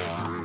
Yeah.